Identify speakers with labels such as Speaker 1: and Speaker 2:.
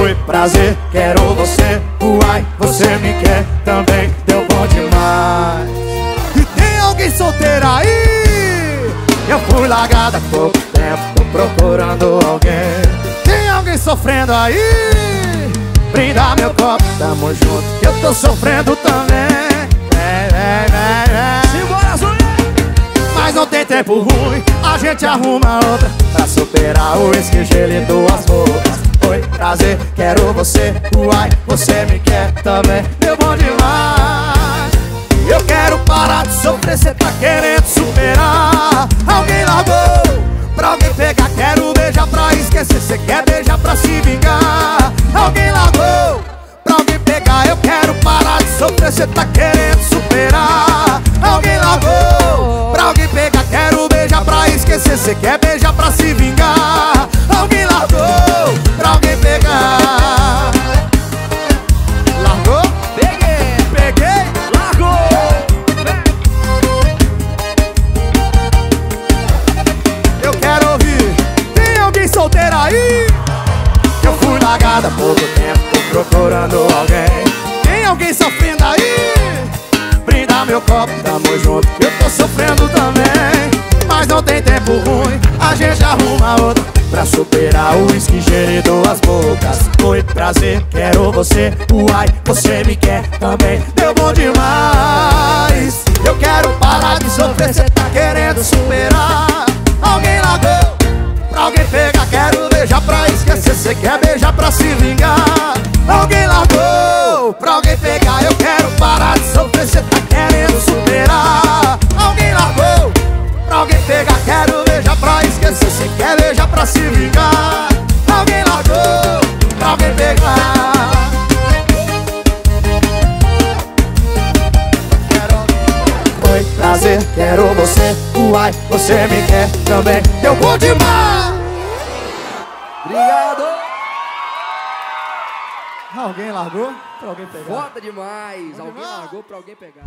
Speaker 1: Oi, prazer, quero você. Uai, você me quer também. Deu bom demais. E tem alguém solteiro aí? Eu fui largada há pouco tempo Tô procurando alguém. Tem alguém sofrendo aí? Brinda meu copo, tamo junto Eu tô sofrendo também. Vem, vem, vem, vem
Speaker 2: Simbora, Zulinha!
Speaker 1: Mas não tem tempo ruim A gente arruma outra Pra superar o esquigelo e duas bocas Oi, prazer, quero você. Uai, você me quer também Meu bom demais. Eu quero parar de sofrer Cê tá querendo superar. Alguém largou Pra alguém pegar, quero beijar pra esquecer Cê quer beijar pra se vingar. Alguém largou Pra alguém pegar, eu quero parar de sofrer Cê tá querendo superar. Alguém largou Pra alguém pegar, quero beijar pra esquecer Cê quer beijar pra se vingar Solteiro aí? Eu fui largada há pouco tempo Tô procurando alguém. Tem alguém sofrendo aí? Brinda meu copo, tamo junto. Eu tô sofrendo também Mas não tem tempo ruim. A gente arruma outra Pra superar o esquincheiro e duas bocas. Oi, prazer, quero você. Uai, você me quer também. Deu bom demais. Eu quero parar de sofrer Cê tá querendo superar Beijar pra se vingar. Alguém largou Pra alguém pegar, eu quero parar de sofrer Cê tá querendo superar. Alguém largou Pra alguém pegar, quero beijar pra esquecer Cê quer beijar pra se vingar. Alguém largou Pra alguém pegar. Quero Oi, prazer, quero você. Uai, você me quer também. Deu bom demais Alguém largou pra alguém pegar?
Speaker 2: Foda demais! Alguém
Speaker 1: demais.
Speaker 2: largou pra alguém pegar.